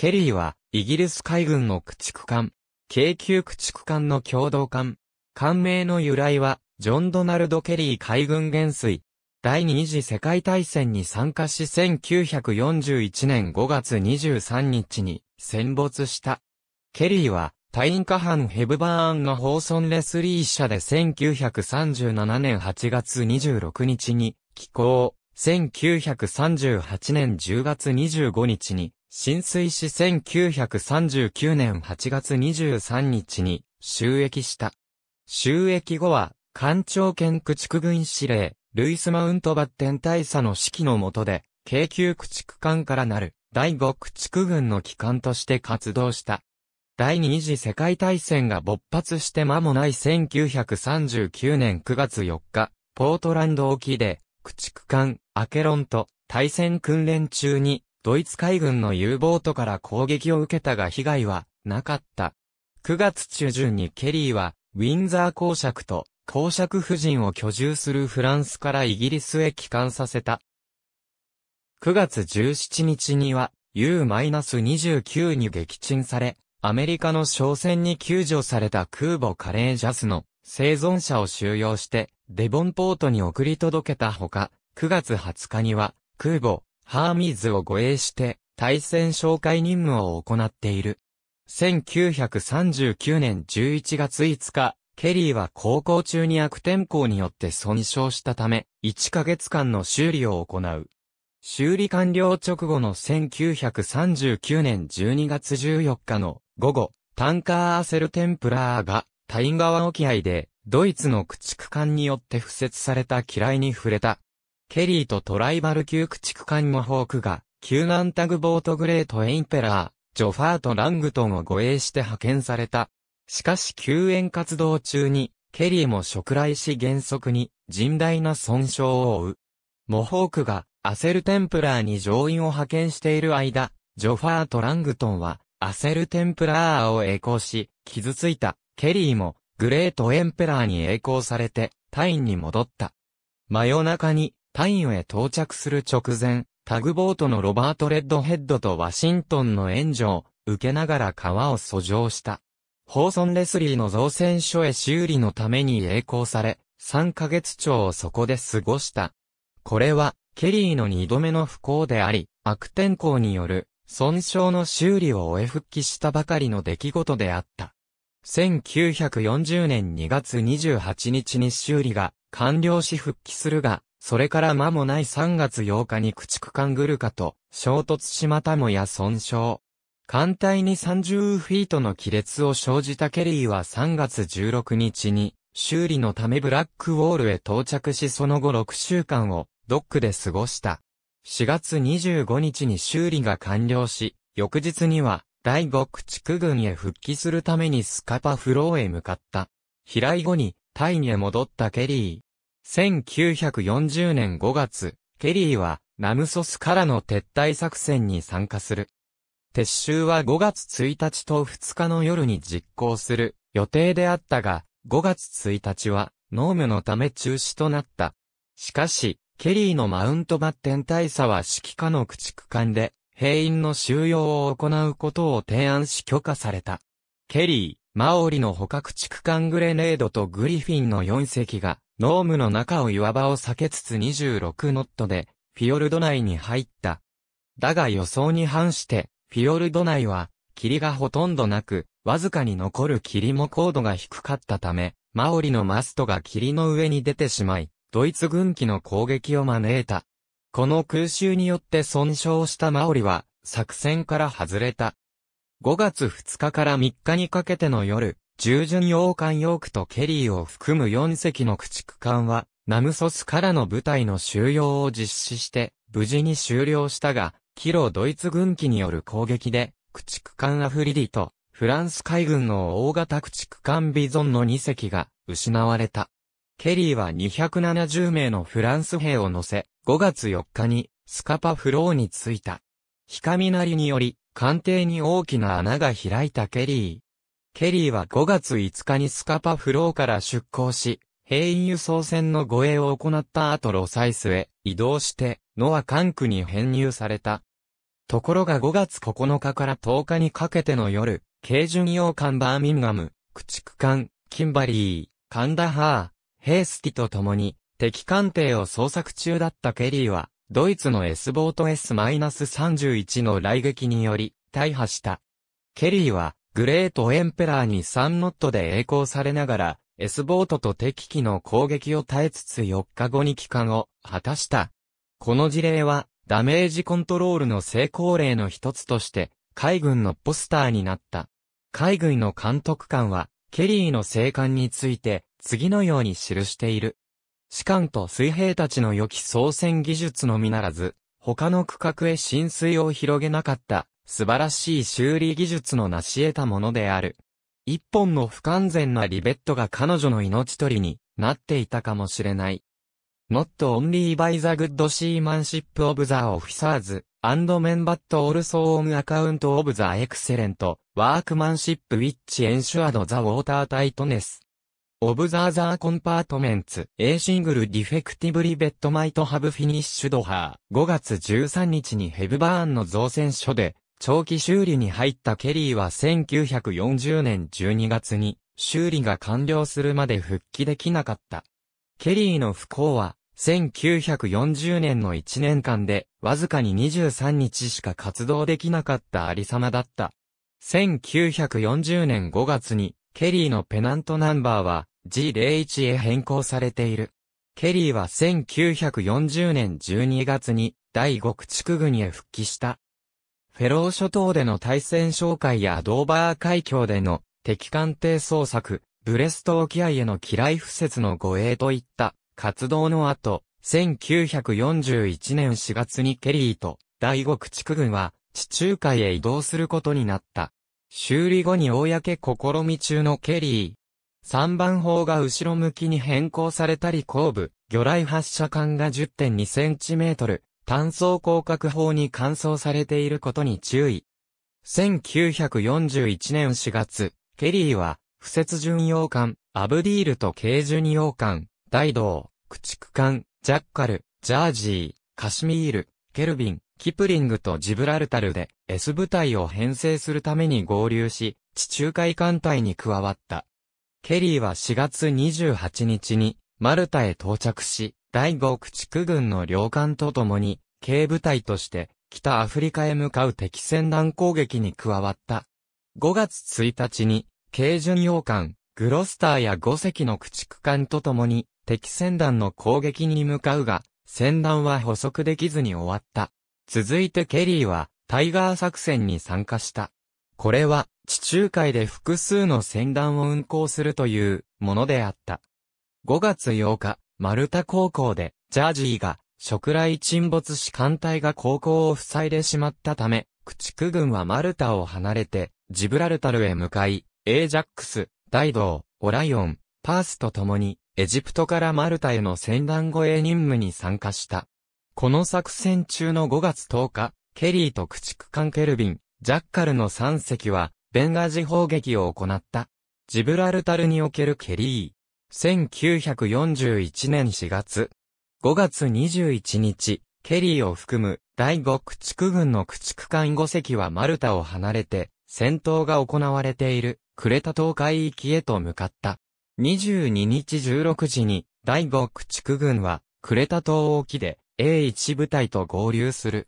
ケリーは、イギリス海軍の駆逐艦、京急駆逐艦の共同艦。艦名の由来は、ジョン・ドナルド・ケリー海軍元帥。第二次世界大戦に参加し1941年5月23日に戦没した。ケリーは、タインカハン・ヘブバーンのホーソン・レスリー社で1937年8月26日に寄港、1938年10月25日に浸水し1939年8月23日に収益した。収益後は、艦長兼駆逐軍司令、ルイス・マウントバッテン大佐の指揮の下で、京急駆逐艦からなる第5駆逐軍の機関として活動した。第二次世界大戦が勃発して間もない1939年9月4日、ポートランド沖で、駆逐艦、アケロンと対戦訓練中に、ドイツ海軍の U ボートから攻撃を受けたが被害はなかった。9月中旬にケリーは、ウィンザー公爵と公爵夫人を居住するフランスからイギリスへ帰還させた。9月17日には U-29 に撃沈され、アメリカの商船に救助された空母カレージャスの生存者を収容してデボンポートに送り届けたほか、9月20日には空母ハーミーズを護衛して対戦紹介任務を行っている。1939年11月5日、ケリーは航行中に悪天候によって損傷したため、1ヶ月間の修理を行う。修理完了直後の1939年12月14日の午後、タンカーアセルテンプラーが、タイン川沖合で、ドイツの駆逐艦によって敷設された機雷に触れた。ケリーとトライバル級駆逐艦モホークが、救難タグボートグレートエンペラー、ジョファーとラングトンを護衛して派遣された。しかし救援活動中に、ケリーも触雷し舷側に甚大な損傷を負う。モホークがアセルテンプラーに乗員を派遣している間、ジョファーとラングトンはアセルテンプラーを曳航し、傷ついたケリーもグレートエンペラーに曳航されてタインに戻った。真夜中にタインへ到着する直前、タグボートのロバート・レッドヘッドとワシントンの援助を受けながら川を遡上した。ホーソン・レスリーの造船所へ修理のために栄光され、3ヶ月長をそこで過ごした。これは、ケリーの二度目の不幸であり、悪天候による、損傷の修理を終え復帰したばかりの出来事であった。1940年2月28日に修理が完了し復帰するが、それから間もない3月8日に駆逐艦グルカと衝突しまたもや損傷。艦隊に30フィートの亀裂を生じたケリーは3月16日に修理のためブラックウォールへ到着しその後6週間をドックで過ごした。4月25日に修理が完了し、翌日には第5駆逐軍へ復帰するためにスカパフローへ向かった。飛来後にタイに戻ったケリー。1940年5月、ケリーはナムソスからの撤退作戦に参加する。撤収は5月1日と2日の夜に実行する予定であったが、5月1日は濃務のため中止となった。しかし、ケリーのマウントバッテン大佐は指揮下の駆逐艦で、兵員の収容を行うことを提案し許可された。ケリー、マオリの他駆逐艦グレネードとグリフィンの4隻が、濃務の中を岩場を避けつつ26ノットで、フィヨルド内に入った。だが予想に反して、フィヨルド内は、霧がほとんどなく、わずかに残る霧も高度が低かったため、マオリのマストが霧の上に出てしまい、ドイツ軍機の攻撃を招いた。この空襲によって損傷したマオリは、作戦から外れた。5月2日から3日にかけての夜、従順洋艦ヨークとケリーを含む4隻の駆逐艦は、ナムソスからの部隊の収容を実施して、無事に終了したが、キロドイツ軍機による攻撃で、駆逐艦アフリディと、フランス海軍の大型駆逐艦ビゾンの2隻が失われた。ケリーは270名のフランス兵を乗せ、5月4日にスカパフローに着いた。被雷により、艦艇に大きな穴が開いたケリー。ケリーは5月5日にスカパフローから出港し、兵員輸送船の護衛を行った後ロサイスへ移動して、ノア管区に編入された。ところが5月9日から10日にかけての夜、軽巡洋艦バーミンガム、駆逐艦、キンバリー、カンダハー、ヘイスティと共に、敵艦艇を捜索中だったケリーは、ドイツの S ボート S-31 の雷撃により、大破した。ケリーは、グレートエンペラーに3ノットで栄光されながら、S ボートと敵機の攻撃を耐えつつ4日後に帰還を果たした。この事例は、ダメージコントロールの成功例の一つとして、海軍のポスターになった。海軍の監督官は、ケリーの生還について、次のように記している。士官と水兵たちの良き操船技術のみならず、他の区画へ浸水を広げなかった素晴らしい修理技術の成し得たものである。一本の不完全なリベットが彼女の命取りになっていたかもしれない。Not only by the good seamanship of the officers, and men but also on account of the excellent workmanship which ensured the water tightness watertightness of the other compartments, a single defective rivet might have finished her. 5月13日にヘブバーンの造船所で長期修理に入ったケリーは1940年12月に修理が完了するまで復帰できなかった。ケリーの不幸は1940年の1年間でわずかに23日しか活動できなかったありさまだった。1940年5月にケリーのペナントナンバーは G01 へ変更されている。ケリーは1940年12月に第5駆逐軍へ復帰した。フェロー諸島での対戦紹介やドーバー海峡での敵艦艇捜索、ブレスト沖合への機雷敷設の護衛といった活動の後、1941年4月にケリーと第五駆逐軍は地中海へ移動することになった。修理後に公試み中のケリー。3番砲が後ろ向きに変更されたり後部、魚雷発射管が10.2センチメートル、単装広角砲に換装されていることに注意。1941年4月、ケリーは、不設巡洋艦、アブディールと軽巡洋艦、大道、駆逐艦、ジャッカル、ジャージー、カシミール、ケルビン、キプリングとジブラルタルで S 部隊を編成するために合流し、地中海艦隊に加わった。ケリーは4月28日にマルタへ到着し、第5駆逐軍の領艦と共に、軽部隊として、北アフリカへ向かう敵戦弾攻撃に加わった。5月1日に、軽巡洋艦、グロスターや5隻の駆逐艦と共に、敵戦弾の攻撃に向かうが、戦弾は捕捉できずに終わった。続いてケリーは、タイガー作戦に参加した。これは、地中海で複数の戦弾を運行するというものであった。5月8日、マルタ航行で、ジャージーが、食来沈没し艦隊が航行を塞いでしまったため、駆逐軍はマルタを離れて、ジブラルタルへ向かい、エージャックス、ダイドー、オライオン、パースと共に、エジプトからマルタへの戦乱護衛任務に参加した。この作戦中の5月10日、ケリーと駆逐艦ケルビン、ジャッカルの3隻は、ベンガジ砲撃を行った。ジブラルタルにおけるケリー。1941年4月、5月21日、ケリーを含む第5駆逐軍の駆逐艦5隻はマルタを離れて、戦闘が行われているクレタ島海域へと向かった。22日16時に第5駆逐軍はクレタ島沖で A1 部隊と合流する。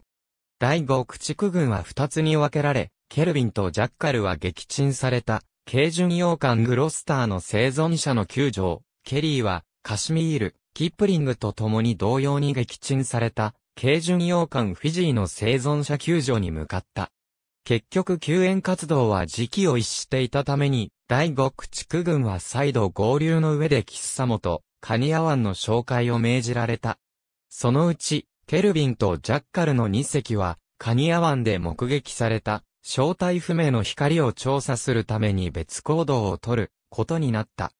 第5駆逐軍は2つに分けられ、ケルビンとジャッカルは撃沈された軽巡洋艦グロスターの生存者の救助をケリーは、カシミール、キップリングと共に同様に撃沈された、軽巡洋艦フィジーの生存者救助に向かった。結局救援活動は時期を逸していたために、第5駆逐軍は再度合流の上でキッサモとカニア湾の紹介を命じられた。そのうち、ケルビンとジャッカルの2隻は、カニア湾で目撃された正体不明の光を調査するために別行動をとることになった。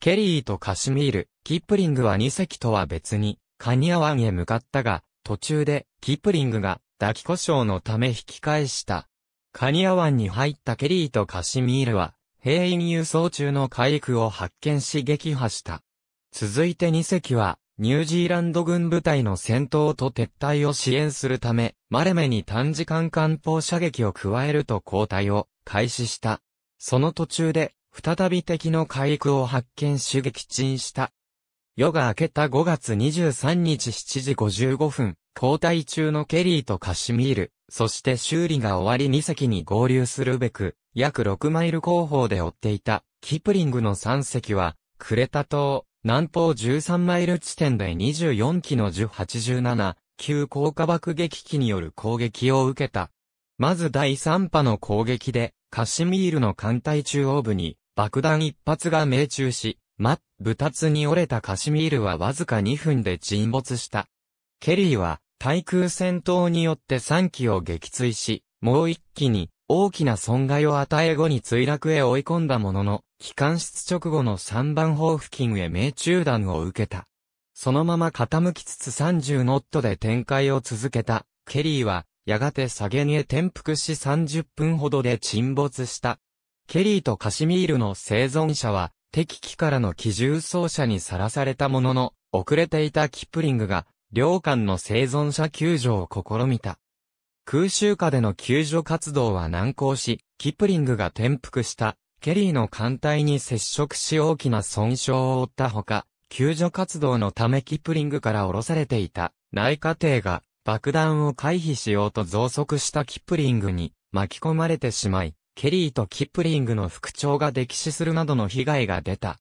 ケリーとカシミール、キップリングは2隻とは別にカニア湾へ向かったが、途中でキップリングが抱き故障のため引き返した。カニア湾に入ったケリーとカシミールは、兵員輸送中の海陸を発見し撃破した。続いて2隻は、ニュージーランド軍部隊の戦闘と撤退を支援するため、マレメに短時間艦砲射撃を加えると交代を開始した。その途中で、再び敵の海空を発見し撃沈した。夜が明けた5月23日7時55分、交代中のケリーとカシミール、そして修理が終わり2隻に合流するべく、約6マイル後方で追っていた、キプリングの3隻は、クレタ島、南方13マイル地点で24機の1087、旧高化爆撃機による攻撃を受けた。まず第3波の攻撃で、カシミールの艦隊中央部に爆弾一発が命中し、真、部達に折れたカシミールはわずか2分で沈没した。ケリーは対空戦闘によって3機を撃墜し、もう1機に大きな損害を与え後に墜落へ追い込んだものの、機関室直後の3番砲付近へ命中弾を受けた。そのまま傾きつつ30ノットで展開を続けた、ケリーは、やがて下げにへ転覆し30分ほどで沈没した。ケリーとカシミールの生存者は、敵機からの機銃操作にさらされたものの、遅れていたキプリングが、両艦の生存者救助を試みた。空襲下での救助活動は難航し、キプリングが転覆した。ケリーの艦隊に接触し大きな損傷を負ったほか、救助活動のためキプリングから降ろされていた。内科艇が爆弾を回避しようと増速した。キプリングに巻き込まれてしまい、ケリーとキプリングの副長が溺死するなどの被害が出た。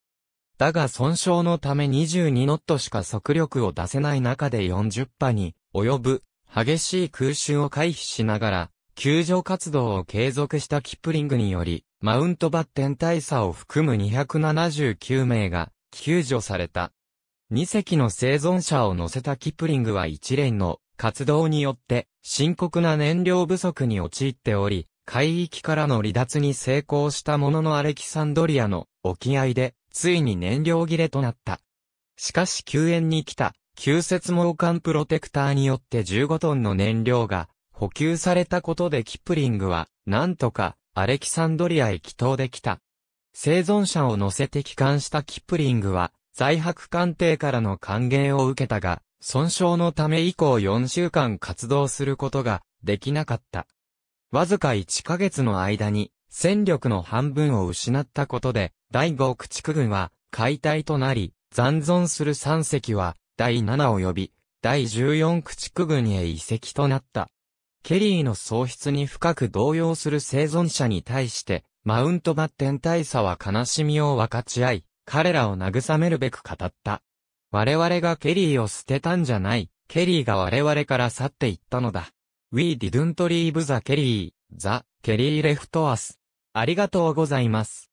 だが損傷のため22ノットしか速力を出せない中で40波に及ぶ。激しい空襲を回避しながら救助活動を継続したキプリングによりマウントバッテン大佐を含む279名が救助された。2隻の生存者を乗せたキプリングは一連の活動によって深刻な燃料不足に陥っており、海域からの離脱に成功したもののアレキサンドリアの沖合でついに燃料切れとなった。しかし救援に来た旧設毛管プロテクターによって15トンの燃料が補給されたことでキプリングはなんとかアレキサンドリアへ帰島できた。生存者を乗せて帰還したキプリングは在泊艦艇からの歓迎を受けたが、損傷のため以降4週間活動することができなかった。わずか1ヶ月の間に戦力の半分を失ったことで、第5駆逐軍は解体となり、残存する3隻は第7及び第14駆逐軍へ移籍となった。ケリーの喪失に深く動揺する生存者に対して、マウントバッテン大佐は悲しみを分かち合い、彼らを慰めるべく語った。我々がケリーを捨てたんじゃない、ケリーが我々から去っていったのだ。We didn't leave the Kelly, the Kelly left us. ありがとうございます。